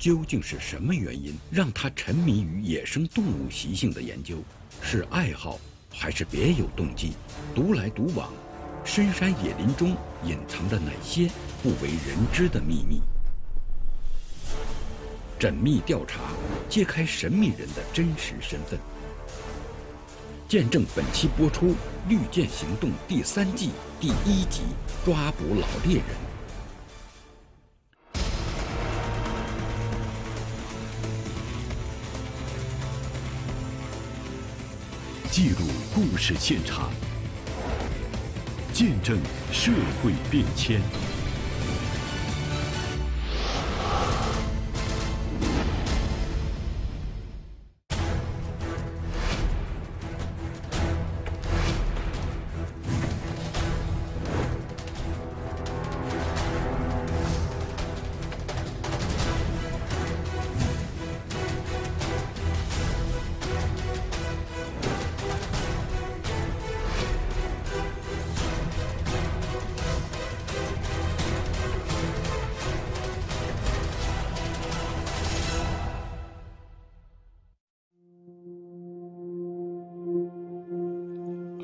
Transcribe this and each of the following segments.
究竟是什么原因让他沉迷于野生动物习性的研究？是爱好，还是别有动机？独来独往，深山野林中隐藏着哪些不为人知的秘密？缜密调查，揭开神秘人的真实身份。见证本期播出《绿箭行动》第三季第一集：抓捕老猎人。记录故事现场，见证社会变迁。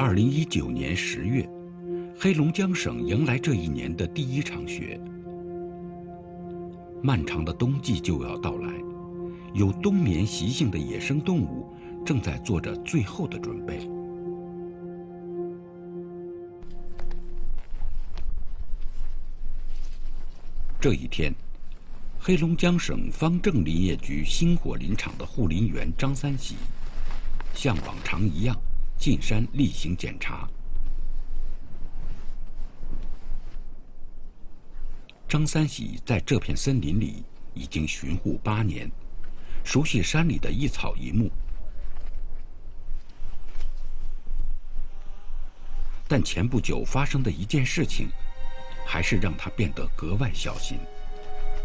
二零一九年十月，黑龙江省迎来这一年的第一场雪。漫长的冬季就要到来，有冬眠习性的野生动物正在做着最后的准备。这一天，黑龙江省方正林业局星火林场的护林员张三喜，像往常一样。进山例行检查。张三喜在这片森林里已经巡护八年，熟悉山里的一草一木。但前不久发生的一件事情，还是让他变得格外小心。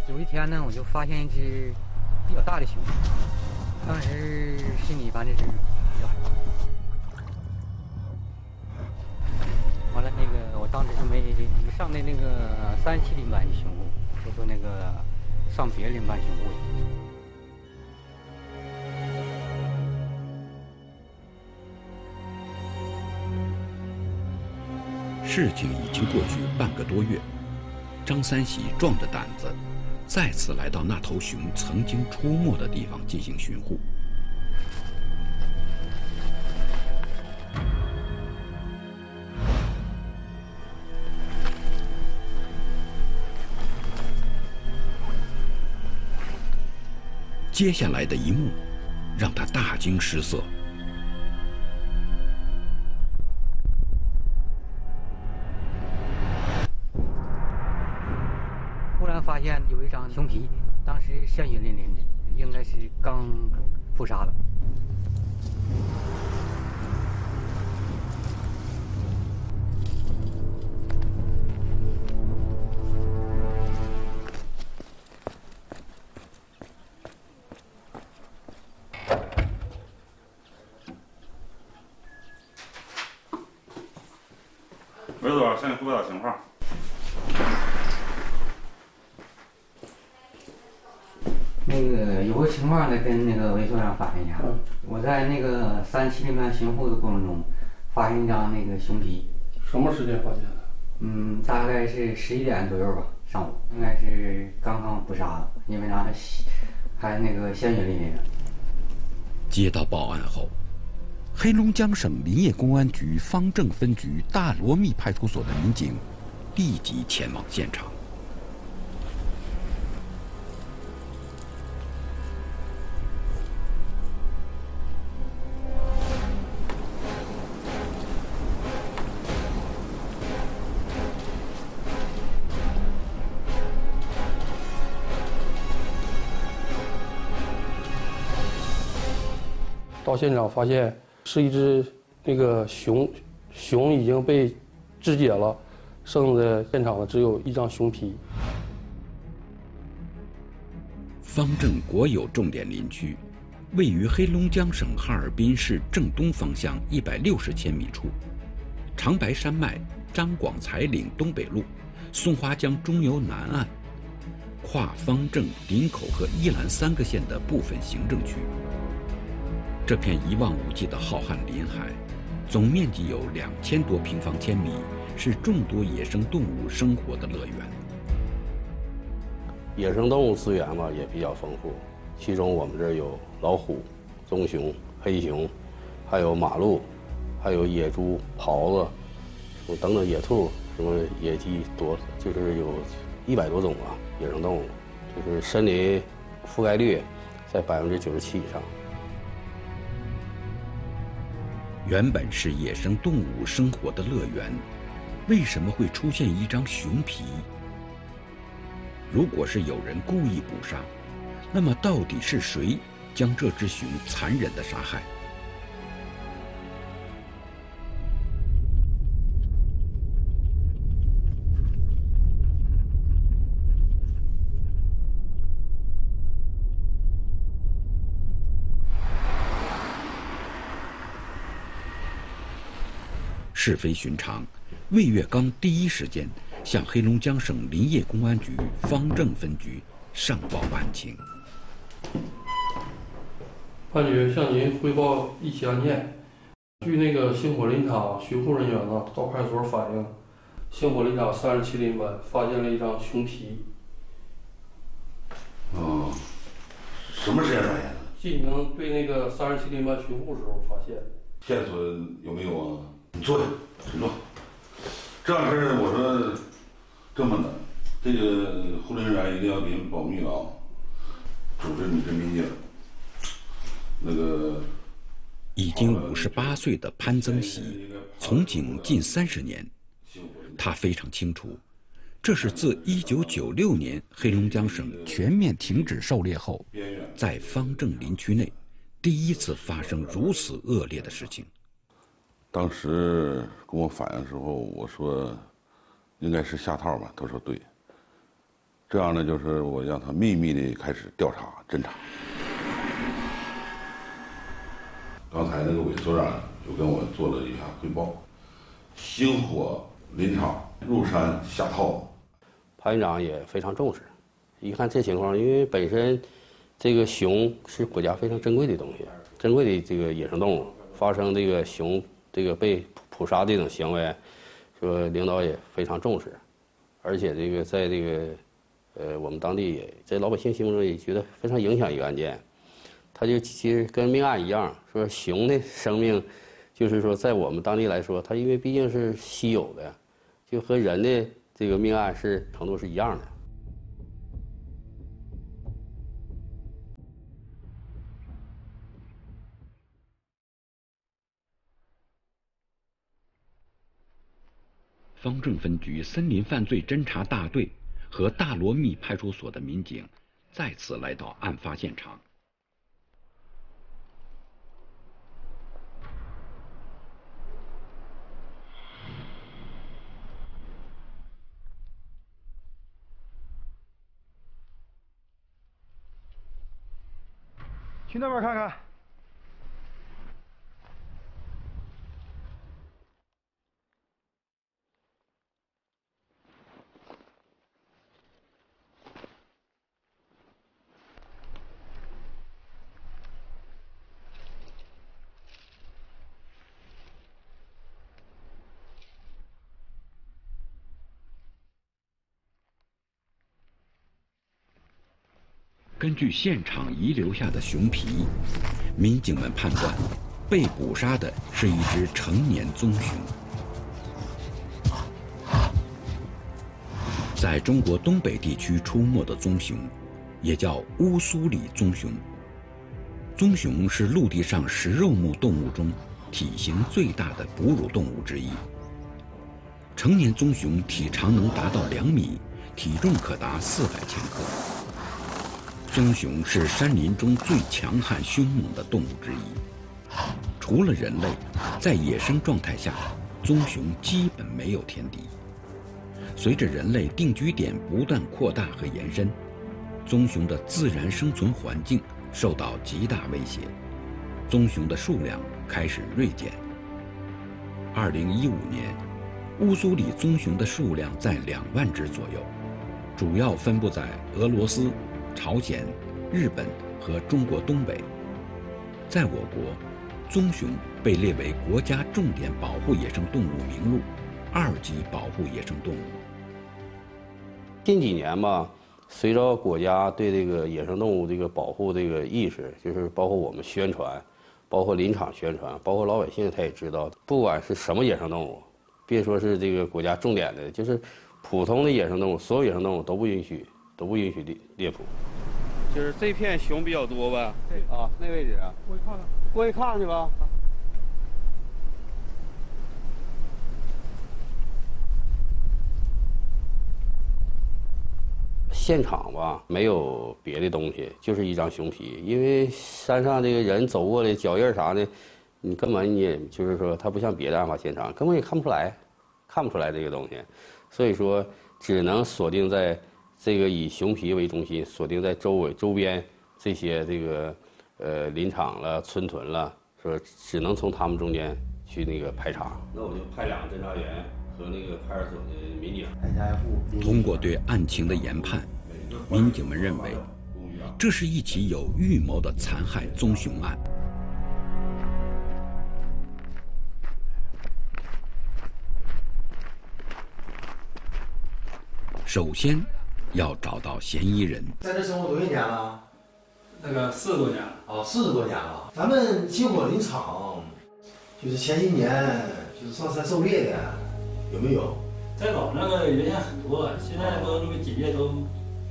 有一天呢，我就发现一只比较大的熊，当时心里反正是比较害怕。当时就没上那那个三七林班去巡护，就说那个上别林班巡护事情已经过去半个多月，张三喜壮着胆子，再次来到那头熊曾经出没的地方进行巡护。接下来的一幕，让他大惊失色。忽然发现有一张熊皮，当时鲜血淋淋的，应该是刚扑杀的。向你汇报情况。那个有个情况呢，跟那个韦所长反映一下。我在那个三七零班巡护的过程中，发现一张那个熊皮。什么时间发现的？嗯，大概是十一点左右吧，上午，应该是刚刚捕杀的，因为啥呢？还那个鲜血淋淋的。接到报案后。黑龙江省林业公安局方正分局大罗密派出所的民警立即前往现场。到现场发现。是一只那个熊，熊已经被肢解了，剩的现场的只有一张熊皮。方正国有重点林区，位于黑龙江省哈尔滨市正东方向一百六十千米处，长白山脉张广才岭东北麓，松花江中游南岸，跨方正、林口和依兰三个县的部分行政区。这片一望无际的浩瀚林海，总面积有两千多平方千米，是众多野生动物生活的乐园。野生动物资源嘛也比较丰富，其中我们这儿有老虎、棕熊、黑熊，还有马鹿，还有野猪、狍子，等等野兔，什么野鸡多，就是有一百多种啊野生动物，就是森林覆盖率在百分之九十七以上。原本是野生动物生活的乐园，为什么会出现一张熊皮？如果是有人故意捕杀，那么到底是谁将这只熊残忍的杀害？是非寻常，魏月刚第一时间向黑龙江省林业公安局方正分局上报案情。判决向您汇报一起案件。据那个星火林场巡护人员呢到派出所反映，星火林场三十七林班发现了一张熊皮。哦，什么时间发现的？进行对那个三十七林班巡护时候发现。线索有没有啊？你坐下，请坐。这样事儿，我说这么的，这个护林人员一定要给你保密啊，组织你这民警。那个已经五十八岁的潘增喜，从警近三十年，他非常清楚，这是自一九九六年黑龙江省全面停止狩猎后，在方正林区内第一次发生如此恶劣的事情。当时跟我反映的时候，我说应该是下套吧，他说对。这样呢，就是我让他秘密的开始调查侦查。刚才那个韦所长就跟我做了一下汇报，星火林场入山下套。潘院长也非常重视，一看这情况，因为本身这个熊是国家非常珍贵的东西，珍贵的这个野生动物，发生这个熊。这个被捕杀这种行为，说领导也非常重视，而且这个在这个，呃，我们当地也在老百姓心目中也觉得非常影响一个案件，他就其实跟命案一样，说熊的生命，就是说在我们当地来说，它因为毕竟是稀有的，就和人的这个命案是程度是一样的。方正分局森林犯罪侦查大队和大罗密派出所的民警再次来到案发现场。去那边看看。根据现场遗留下的熊皮，民警们判断，被捕杀的是一只成年棕熊。在中国东北地区出没的棕熊，也叫乌苏里棕熊。棕熊是陆地上食肉目动物中体型最大的哺乳动物之一。成年棕熊体长能达到两米，体重可达四百千克。棕熊是山林中最强悍凶猛的动物之一，除了人类，在野生状态下，棕熊基本没有天敌。随着人类定居点不断扩大和延伸，棕熊的自然生存环境受到极大威胁，棕熊的数量开始锐减。二零一五年，乌苏里棕熊的数量在两万只左右。主要分布在俄罗斯、朝鲜、日本和中国东北。在我国，棕熊被列为国家重点保护野生动物名录，二级保护野生动物。近几年吧，随着国家对这个野生动物这个保护这个意识，就是包括我们宣传，包括林场宣传，包括老百姓他也知道，不管是什么野生动物，别说是这个国家重点的，就是普通的野生动物，所有野生动物都不允许，都不允许猎猎捕。就是这片熊比较多呗？对啊，那位置。过去看看。过去看看去吧。现场吧，没有别的东西，就是一张熊皮。因为山上这个人走过的脚印啥的，你根本你也就是说，它不像别的案发现场，根本也看不出来，看不出来这个东西。所以说，只能锁定在这个以熊皮为中心，锁定在周围周边这些这个呃林场了、村屯了，说只能从他们中间去那个排查。那我就派两个侦查员。和那个派出所的民警，通过对案情的研判，民警们认为，这是一起有预谋的残害棕熊案。首先，要找到嫌疑人。在这生活多少年了？那个四十多年了。哦，四十多年了。咱们金火林场，就是前些年就是上山狩猎的。有没有？在老那个原先很多，现在都那个警戒都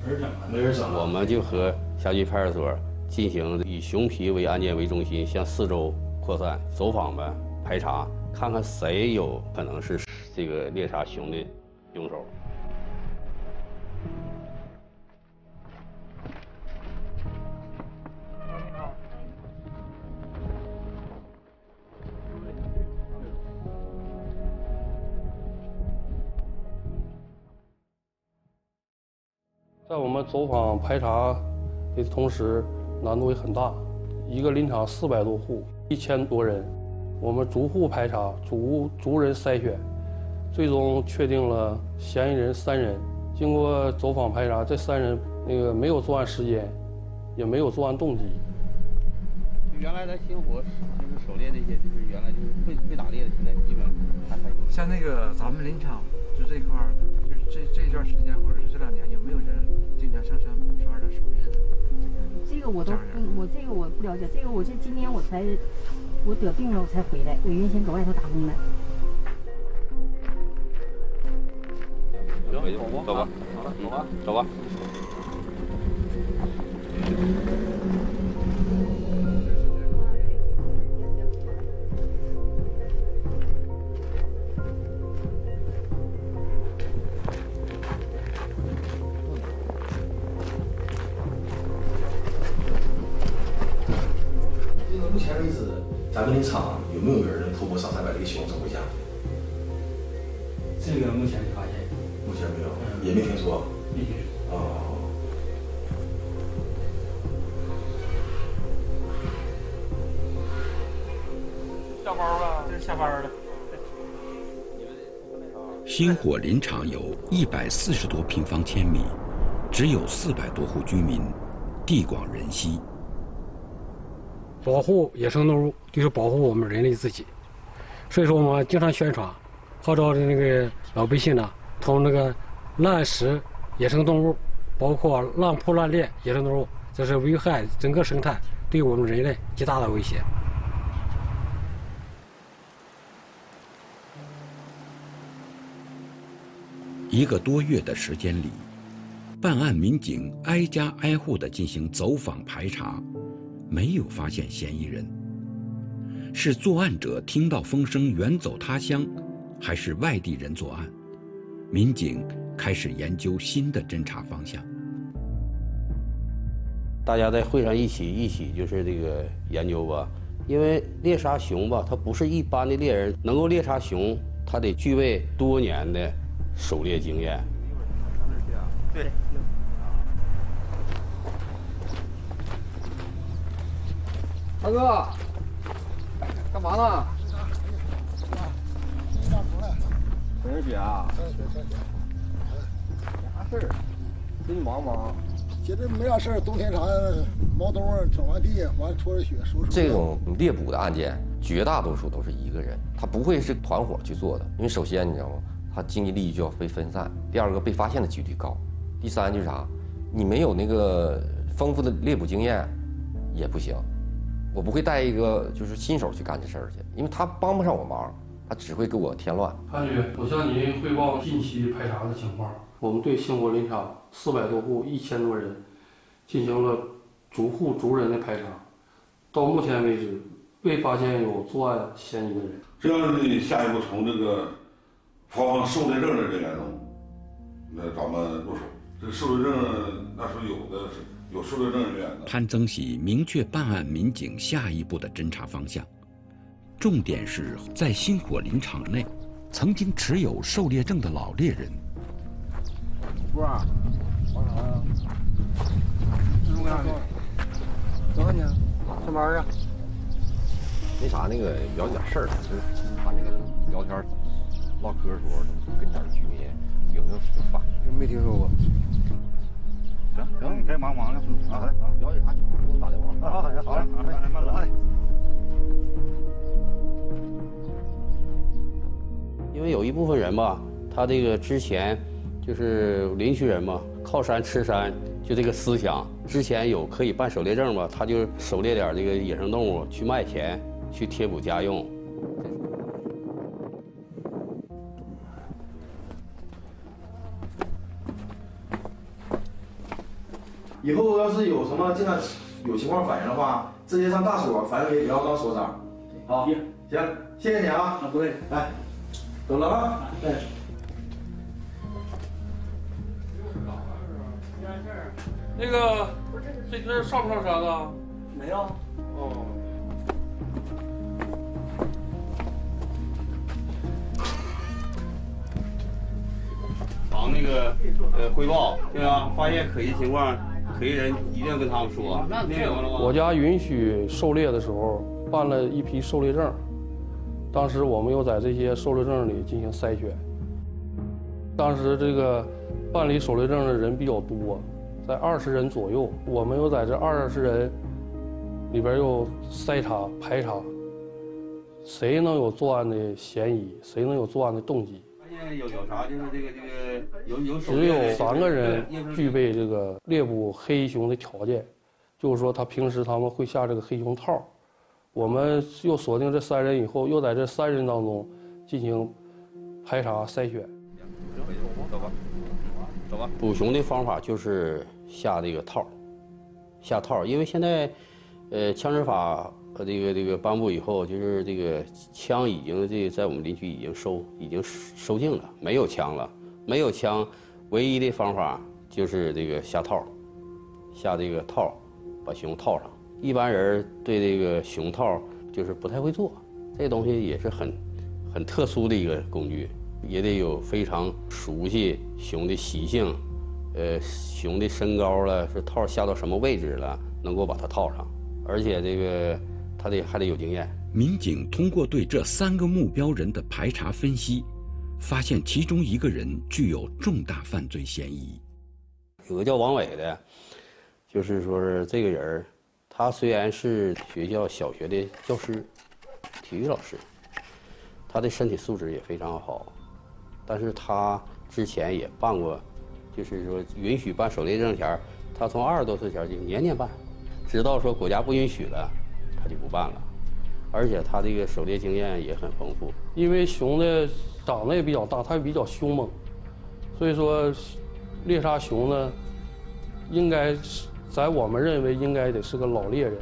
没人整了。没人整了。我们就和辖区派出所进行以熊皮为案件为中心，向四周扩散走访呗，排查，看看谁有可能是这个猎杀熊的凶手。在我们走访排查的同时，难度也很大。一个林场四百多户，一千多人，我们逐户排查，逐逐人筛选，最终确定了嫌疑人三人。经过走访排查，这三人那个没有作案时间，也没有作案动机。原来咱星火就是狩猎那些，就是原来就是会会打猎的，现在基本还还像那个咱们林场就这块儿，就是这这段时间或者是这两年，有没有人？经常上山捕杀的狩猎的，这个我都不，我这个我不了解。这个我是今年我才，我得病了我才回来。我原先搁外头打工的。行，走吧，好了，走吧，走吧。下班了。星火林场有一百四十多平方千米，只有四百多户居民，地广人稀。保护野生动物就是保护我们人类自己，所以说我们经常宣传，号召的那个老百姓呢，从那个滥食野生动物，包括滥捕滥猎野生动物，这是危害整个生态，对我们人类极大的威胁。一个多月的时间里，办案民警挨家挨户的进行走访排查。没有发现嫌疑人，是作案者听到风声远走他乡，还是外地人作案？民警开始研究新的侦查方向。大家在会上一起一起就是这个研究吧，因为猎杀熊吧，它不是一般的猎人能够猎杀熊，他得具备多年的狩猎经验。对。大哥，干嘛呢？谁是姐啊？啥事儿？最近忙不忙？现在没啥事儿，冬天啥毛冬啊，整完地完拖着雪收拾。这种猎捕的案件，绝大多数都是一个人，他不会是团伙去做的，因为首先你知道吗？他经济利益就要被分散。第二个被发现的几率高。第三就是啥？你没有那个丰富的猎捕经验，也不行。我不会带一个就是新手去干这事儿去，因为他帮不上我忙，他只会给我添乱。潘局，我向您汇报近期排查的情况。我们对兴国林场四百多户、一千多人进行了逐户逐人的排查，到目前为止未发现有作案嫌疑的人。这样呢，下一步从这个发放狩猎证的人员中，那咱们入手。这个狩猎证那时候有的是。有狩猎证人员的潘增喜明确办案民警下一步的侦查方向，重点是在星火林场内曾经持有狩猎证的老猎人。不啊，忙啥呀？干啥呢？干啥呢？上班啊？没啥，那个聊点事儿，就是把那个聊天、唠嗑时候，跟前居民有没有什么反应？没听说过。行行，你该忙忙了。啊，了解啥情况给我打电话。啊，好嘞，好嘞，慢走。因为有一部分人吧，他这个之前就是林区人嘛，靠山吃山，就这个思想。之前有可以办狩猎证吧，他就狩猎点这个野生动物去卖钱，去贴补家用。以后要是有什么这样有情况反映的话，直接上大所反映给辽高所长。好，行，谢谢你啊。啊，不对，来，走了啊。对。那个，这这上不上山了？没有。哦。往那个呃汇报，对吧？发现可疑情况。可疑人一定要跟他们说。国家允许狩猎的时候，办了一批狩猎证。当时我们又在这些狩猎证里进行筛选。当时这个办理狩猎证的人比较多，在二十人左右。我们又在这二十人里边又筛查排查，谁能有作案的嫌疑，谁能有作案的动机。有有啥就是这个这个有有只有三个人具备这个猎捕黑熊的条件，就是说他平时他们会下这个黑熊套，我们又锁定这三人以后，又在这三人当中进行排查筛选。走吧，走吧。捕熊的方法就是下这个套，下套，因为现在呃枪支法。呃，这个这个颁布以后，就是这个枪已经这在我们林区已经收已经收净了，没有枪了，没有枪，唯一的方法就是这个下套，下这个套，把熊套上。一般人对这个熊套就是不太会做，这东西也是很很特殊的一个工具，也得有非常熟悉熊的习性，呃，熊的身高了，是套下到什么位置了，能够把它套上，而且这个。他得还得有经验。民警通过对这三个目标人的排查分析，发现其中一个人具有重大犯罪嫌疑。有个叫王伟的，就是说是这个人他虽然是学校小学的教师，体育老师，他的身体素质也非常好，但是他之前也办过，就是说允许办狩猎证前，他从二十多岁前就年年办，直到说国家不允许了。他就不办了，而且他这个狩猎经验也很丰富。因为熊的长得也比较大，它也比较凶猛，所以说猎杀熊呢，应该是在我们认为应该得是个老猎人，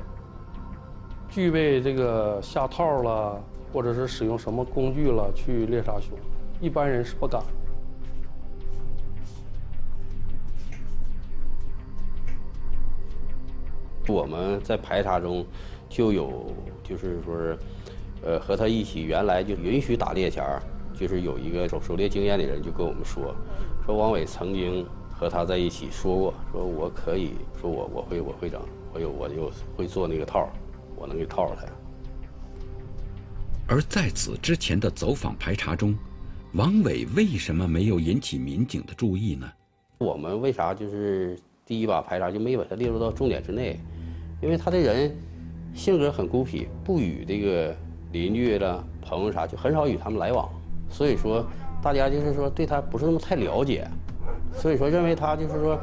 具备这个下套了，或者是使用什么工具了去猎杀熊，一般人是不敢。我们在排查中。就有，就是说是，呃，和他一起原来就允许打猎前儿，就是有一个有狩猎经验的人就跟我们说，说王伟曾经和他在一起说过，说我可以说我我会我会整，我有我就会做那个套我能给套他。而在此之前的走访排查中，王伟为什么没有引起民警的注意呢？我们为啥就是第一把排查就没把他列入到重点之内？因为他这人性格很孤僻，不与这个邻居了、朋友啥就很少与他们来往，所以说大家就是说对他不是那么太了解，所以说认为他就是说，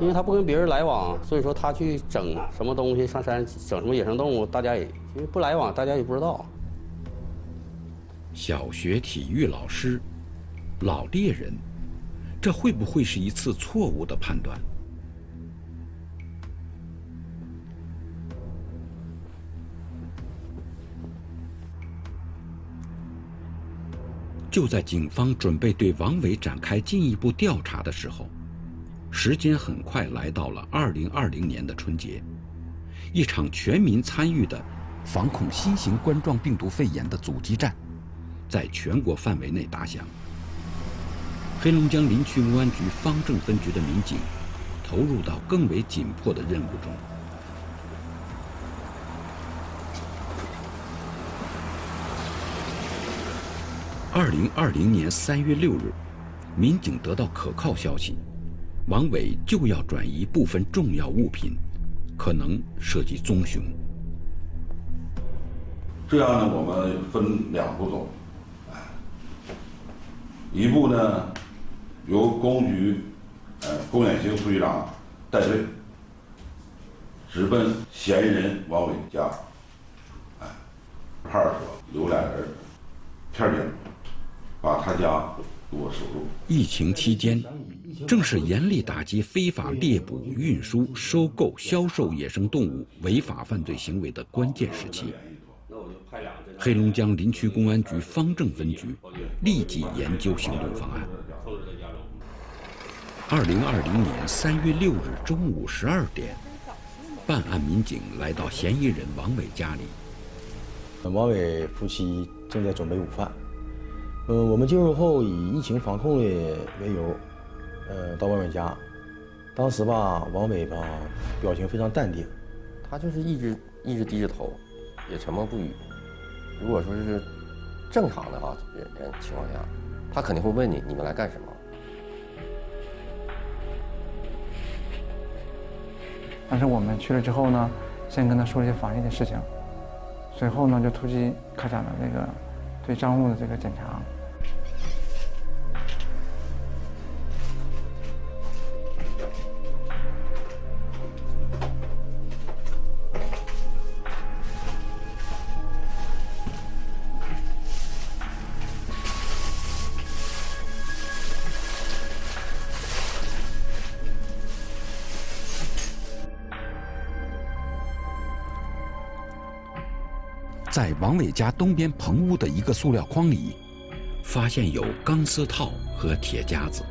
因为他不跟别人来往，所以说他去整什么东西上山整什么野生动物，大家也因为不来往，大家也不知道。小学体育老师，老猎人，这会不会是一次错误的判断？就在警方准备对王伟展开进一步调查的时候，时间很快来到了二零二零年的春节，一场全民参与的防控新型冠状病毒肺炎的阻击战，在全国范围内打响。黑龙江林区公安局方正分局的民警投入到更为紧迫的任务中。二零二零年三月六日，民警得到可靠消息，王伟就要转移部分重要物品，可能涉及棕熊。这样呢，我们分两步走，一步呢，由公局，呃，龚远兴副局长带队，直奔嫌疑人王伟家，派出所留俩人，片警。把他家给我守住。疫情期间，正是严厉打击非法猎捕、运输、收购、销售野生动物违法犯罪行为的关键时期。黑龙江林区公安局方正分局立即研究行动方案。二零二零年三月六日中午十二点，办案民警来到嫌疑人王伟家里。王伟夫妻正在准备午饭。嗯，我们进入后以疫情防控的为由，呃，到王伟家。当时吧，王伟吧表情非常淡定，他就是一直一直低着头，也沉默不语。如果说是正常的哈人人情况下，他肯定会问你你们来干什么。但是我们去了之后呢，先跟他说了一些防疫的事情，随后呢就突击开展了这个对账户的这个检查。王伟家东边棚屋的一个塑料筐里，发现有钢丝套和铁夹子。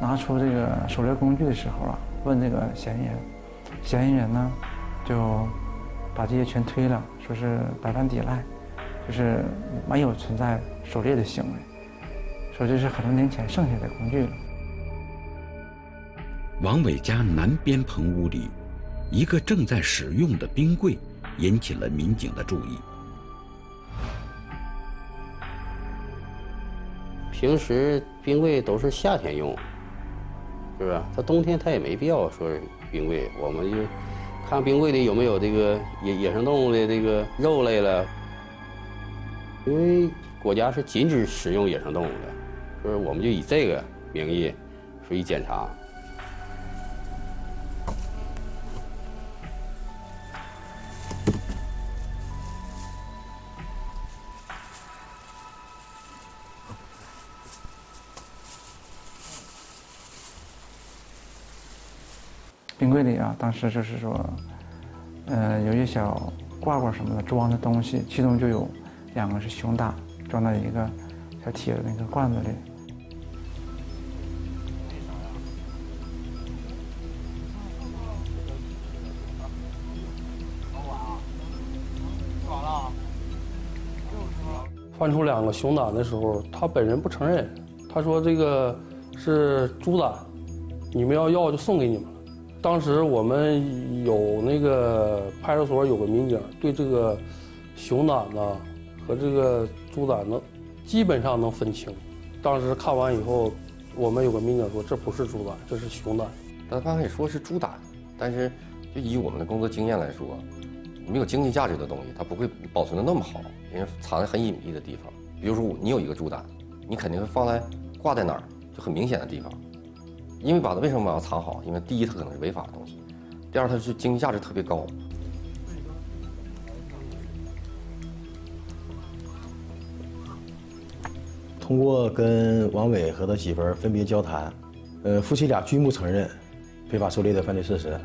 拿出这个狩猎工具的时候啊，问这个嫌疑人，嫌疑人呢，就把这些全推了，说是百般抵赖，就是没有存在狩猎的行为，说这是很多年前剩下的工具了。王伟家南边棚屋里，一个正在使用的冰柜引起了民警的注意。平时冰柜都是夏天用，是不是？他冬天他也没必要说冰柜，我们就看冰柜里有没有这个野野生动物的这个肉类了。因为国家是禁止使用野生动物的，就是我们就以这个名义，说一检查。当时就是说，呃，有一小罐罐什么的装的东西，其中就有两个是熊胆，装在一个小铁的那个罐子里。翻出两个熊胆的时候，他本人不承认，他说这个是猪胆，你们要要就送给你们。当时我们有那个派出所有个民警对这个熊胆呢和这个猪胆呢基本上能分清。当时看完以后，我们有个民警说这不是猪胆，这是熊胆。他刚开始说是猪胆，但是就以我们的工作经验来说，没有经济价值的东西，它不会保存的那么好，因为藏在很隐蔽的地方。比如说你有一个猪胆，你肯定会放在挂在哪儿就很明显的地方，因为把它为什么把它藏好？因为第一它可能是违法的东西，第二它是经济价值特别高。通过跟王伟和他媳妇儿分别交谈，呃，夫妻俩均不承认非法狩猎的犯罪事实。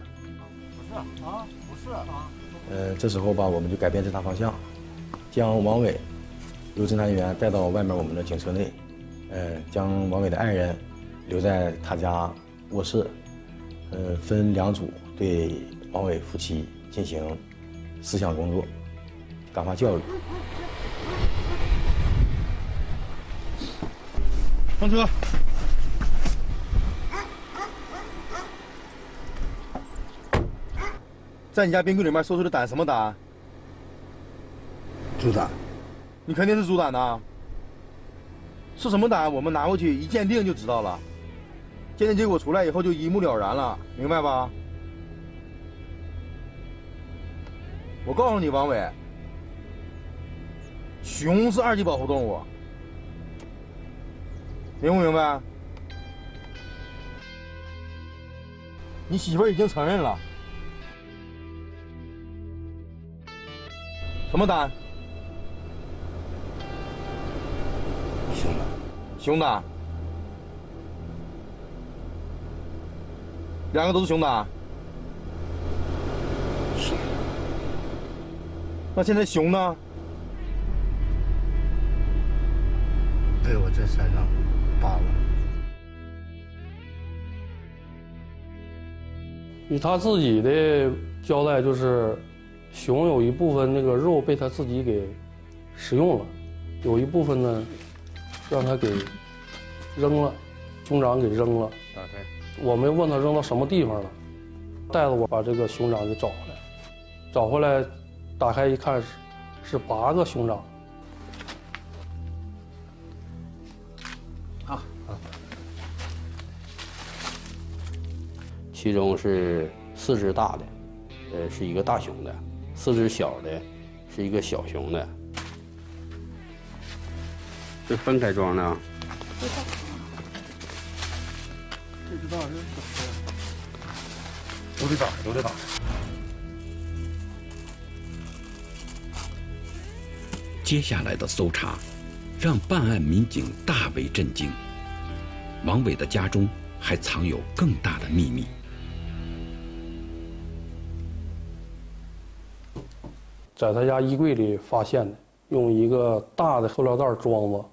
不是啊，不是啊。呃，这时候吧，我们就改变侦查方向，将王伟由侦查人员带到外面我们的警车内，呃，将王伟的爱人留在他家卧室，呃，分两组对王伟夫妻进行思想工作、感化教育。上车。在你家冰柜里面搜出的胆什么胆？猪胆。你肯定是猪胆呐。是什么胆？我们拿过去一鉴定就知道了。鉴定结果出来以后就一目了然了，明白吧？我告诉你，王伟，熊是二级保护动物。明不明白？你媳妇儿已经承认了。什么胆？熊胆。熊胆。两个都是熊的。是。那现在熊呢？被我在山上。扒了。以他自己的交代，就是熊有一部分那个肉被他自己给食用了，有一部分呢让他给扔了，兄长给扔了。打开，我没问他扔到什么地方了，带着我把这个熊掌给找回来，找回来，打开一看是是八个熊掌。其中是四只大的，呃，是一个大熊的；四只小的，是一个小熊的。是分开装的。都得打开，都得打开。接下来的搜查，让办案民警大为震惊。王伟的家中还藏有更大的秘密。在他家衣柜里发现的，用一个大的塑料袋装着。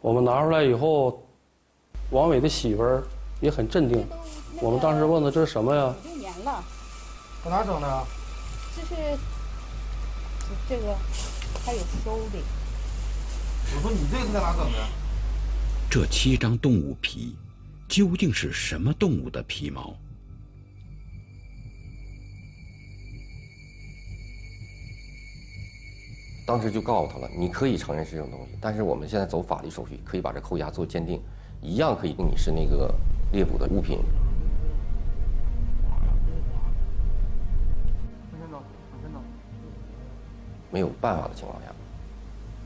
我们拿出来以后，王伟的媳妇儿也很镇定。我们当时问的这是什么呀？六年了。搁哪整的？这是这个还有收的。我说你这是在哪整的？这七张动物皮，究竟是什么动物的皮毛？当时就告诉他了，你可以承认是这种东西，但是我们现在走法律手续，可以把这扣押做鉴定，一样可以定你是那个猎捕的物品。没有办法的情况下，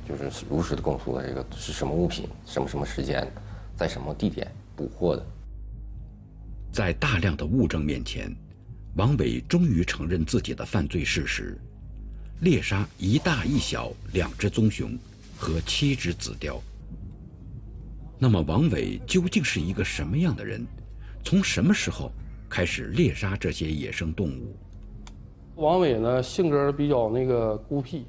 就是如实的供述了这个是什么物品，什么什么时间，在什么地点捕获的。在大量的物证面前，王伟终于承认自己的犯罪事实。猎杀一大一小两只棕熊和七只紫貂。那么王伟究竟是一个什么样的人？从什么时候开始猎杀这些野生动物？王伟呢，性格比较那个孤僻。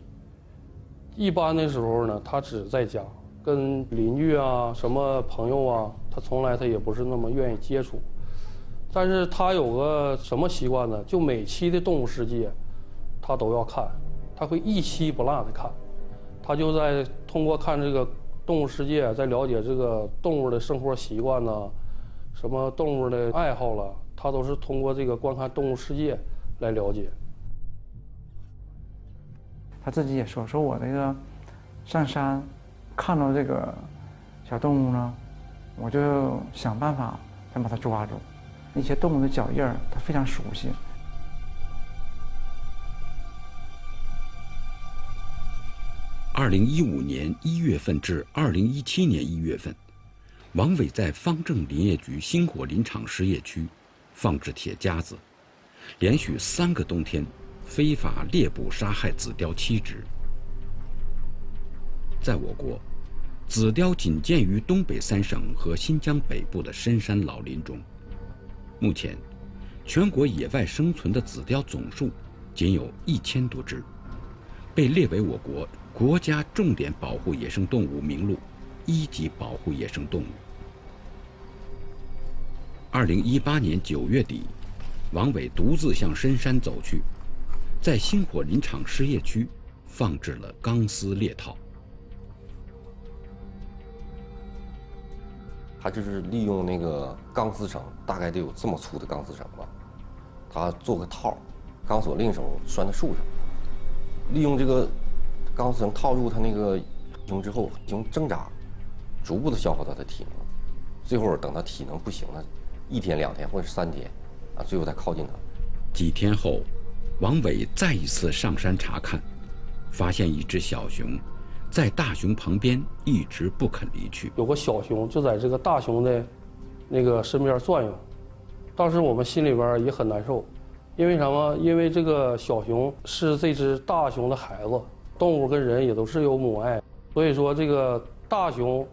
一般的时候呢，他只在家，跟邻居啊、什么朋友啊，他从来他也不是那么愿意接触。但是他有个什么习惯呢？就每期的《动物世界》，他都要看。他会一期不落的看，他就在通过看这个动物世界，在了解这个动物的生活习惯呢，什么动物的爱好了，他都是通过这个观看动物世界来了解。他自己也说，说我这个上山看到这个小动物呢，我就想办法想把它抓住。那些动物的脚印儿，它非常熟悉。二零一五年一月份至二零一七年一月份，王伟在方正林业局星火林场实验区放置铁夹子，连续三个冬天非法猎捕杀害紫貂七只。在我国，紫貂仅见于东北三省和新疆北部的深山老林中。目前，全国野外生存的紫貂总数仅有一千多只，被列为我国国家重点保护野生动物名录一级保护野生动物。二零一八年九月底，王伟独自向深山走去，在星火林场失业区放置了钢丝猎套。他就是利用那个钢丝绳，大概得有这么粗的钢丝绳吧，他做个套，钢索另一手拴在树上，利用这个钢丝绳套入他那个熊之后熊挣扎，逐步的消耗他的体能，最后等他体能不行了，一天两天或者是三天，啊，最后再靠近他。几天后，王伟再一次上山查看，发现一只小熊。在大熊旁边一直不肯离去。有个小熊就在这个大熊的，那个身边转悠。当时我们心里边也很难受，因为什么？因为这个小熊是这只大熊的孩子。动物跟人也都是有母爱，所以说这个大熊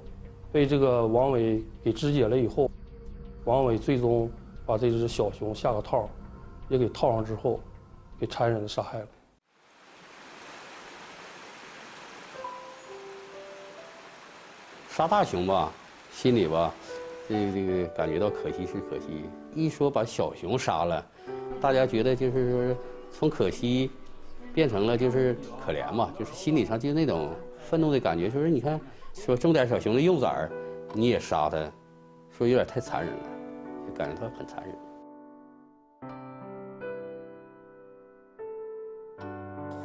被这个王伟给肢解了以后，王伟最终把这只小熊下个套，也给套上之后，给残忍的杀害了。杀大熊吧，心里吧，这个这个感觉到可惜是可惜。一说把小熊杀了，大家觉得就是从可惜变成了就是可怜嘛，就是心理上就那种愤怒的感觉。就是你看，说这么点小熊的幼崽儿，你也杀它，说有点太残忍了，就感觉它很残忍。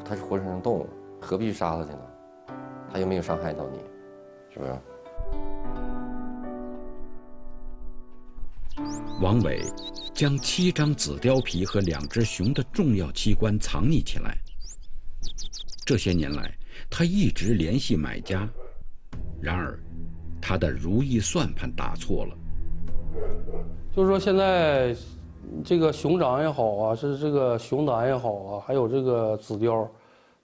它是活生生动物，何必杀它去呢？它又没有伤害到你，是不是？王伟将七张紫貂皮和两只熊的重要器官藏匿起来。这些年来，他一直联系买家，然而，他的如意算盘打错了。就是说，现在这个熊掌也好啊，是这个熊胆也好啊，还有这个紫貂，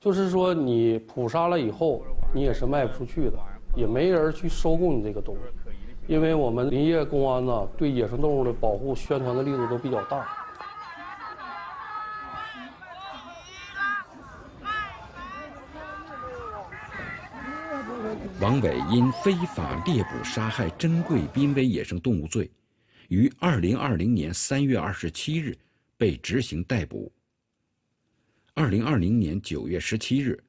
就是说你捕杀了以后，你也是卖不出去的，也没人去收购你这个东西。因为我们林业公安呢，对野生动物的保护宣传的力度都比较大。王伟因非法猎捕杀害珍贵濒危野生动物罪，于二零二零年三月二十七日被执行逮捕。二零二零年九月十七日，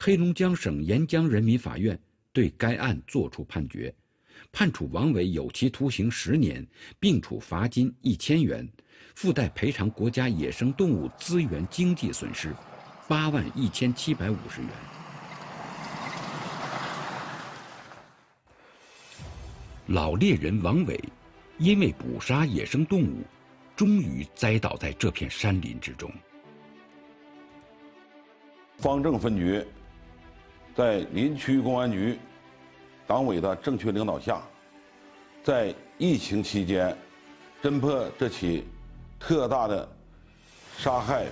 黑龙江省沿江人民法院对该案作出判决。判处王伟有期徒刑十年，并处罚金一千元，附带赔偿国家野生动物资源经济损失八万一千七百五十元。老猎人王伟，因为捕杀野生动物，终于栽倒在这片山林之中。方正分局在林区公安局。党委的正确领导下，在疫情期间侦破这起特大的杀害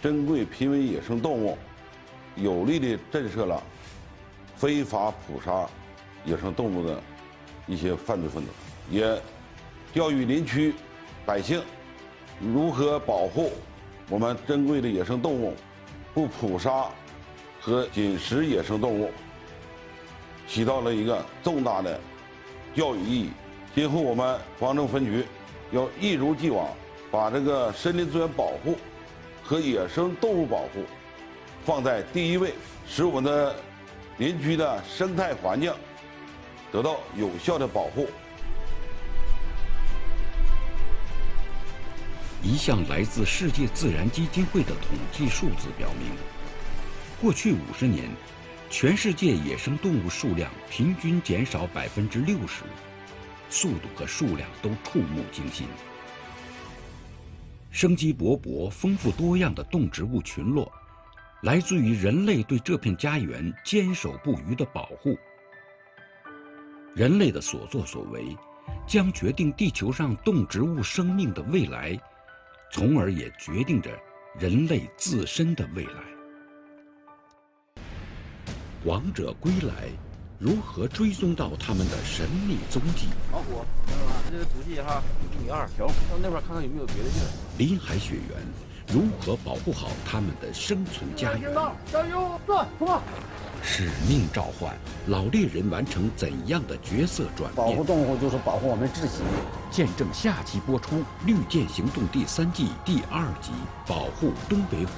珍贵濒危野生动物，有力地震慑了非法捕杀野生动物的一些犯罪分子，也教育林区百姓如何保护我们珍贵的野生动物，不捕杀和紧食野生动物。起到了一个重大的教育意义。今后我们方正分局要一如既往，把这个森林资源保护和野生动物保护放在第一位，使我们的林区的生态环境得到有效的保护。一项来自世界自然基金会的统计数字表明，过去五十年。全世界野生动物数量平均减少百分之六十，速度和数量都触目惊心。生机勃勃、丰富多样的动植物群落，来自于人类对这片家园坚守不渝的保护。人类的所作所为，将决定地球上动植物生命的未来，从而也决定着人类自身的未来。王者归来，如何追踪到他们的神秘踪迹？老虎，这个足迹哈，一米二，行，到那边看看有没有别的地儿。林海雪原，如何保护好他们的生存家园？加油，转，出发！使命召唤，老猎人完成怎样的角色转变？保护动物就是保护我们自己。见证下集播出《绿箭行动》第三季第二集《保护东北虎》。